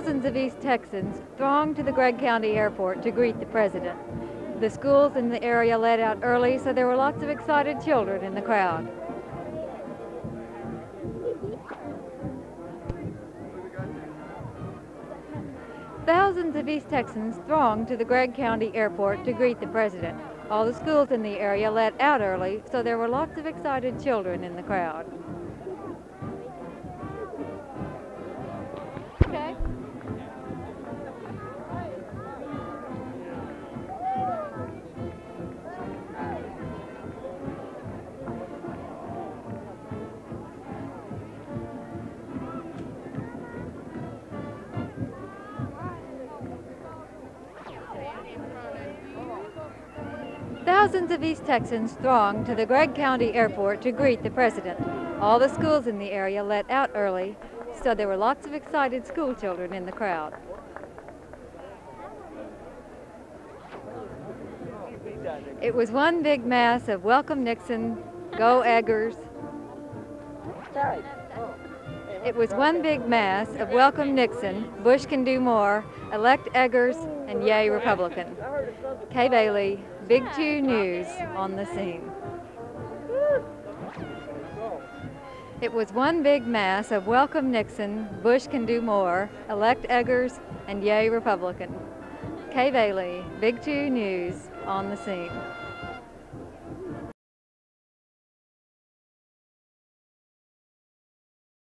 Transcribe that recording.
Thousands of East Texans thronged to the Gregg County Airport to greet the president. The schools in the area let out early, so there were lots of excited children in the crowd. Thousands of East Texans thronged to the Gregg County Airport to greet the president. All the schools in the area let out early, so there were lots of excited children in the crowd. Thousands of East Texans thronged to the Gregg County Airport to greet the president. All the schools in the area let out early, so there were lots of excited school children in the crowd. It was one big mass of welcome Nixon, go Eggers. It was one big mass of welcome Nixon, Bush can do more, elect Eggers, and yay Republican. Kay Bailey, Big 2 News on the scene. It was one big mass of welcome Nixon, Bush can do more, elect Eggers, and yay Republican. Kay Bailey, Big 2 News on the scene.